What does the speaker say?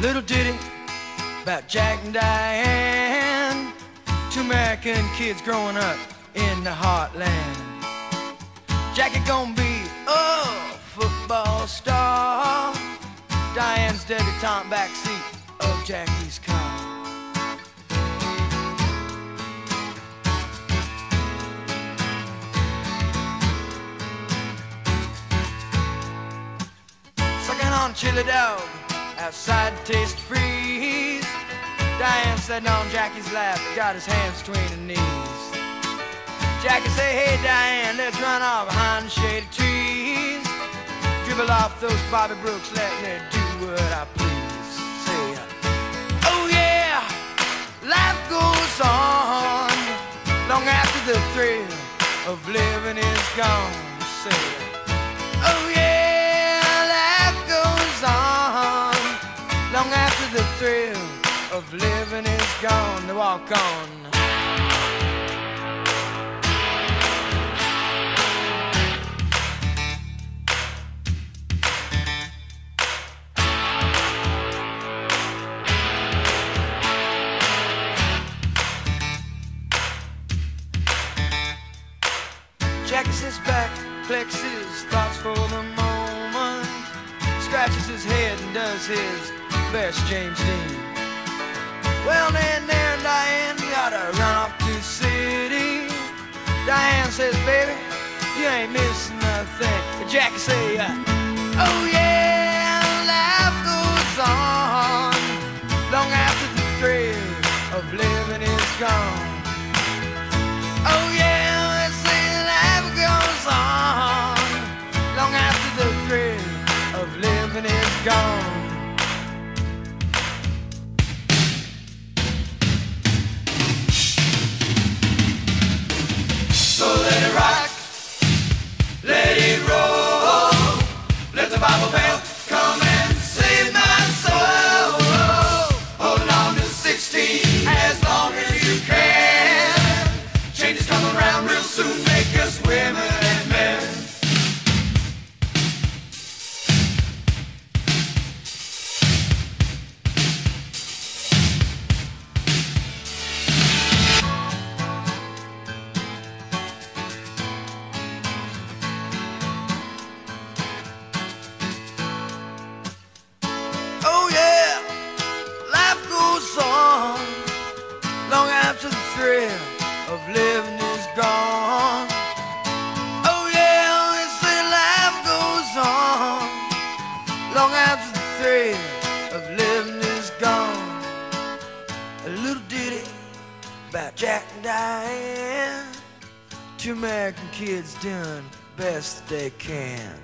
Little ditty about Jack and Diane, two American kids growing up in the heartland. Jackie gonna be a football star. Diane's debutante backseat of Jackie's car. Sucking on chili dog outside Tastee Freez. Diane sitting on Jackie's lap, got his hands between her knees. Jackie say, hey Diane, let's run off behind the shady trees. Dribble off those Bobbie Brooks, let me do what I please. Say, oh yeah, life goes on long after the thrill of living is gone. Say, of living is gone. To walk on. Jackie sits back, collects his thoughts for the moment, scratches his head and does his best James Dean. Well, then, there, Diane, gotta run off to city. Diane says, baby, you ain't missing nothing. But Jackie say, uh, oh yeah, living is gone. Oh yeah, they say life goes on long after the thrill of living is gone. A little ditty about Jack and Diane, two American kids doing best they can.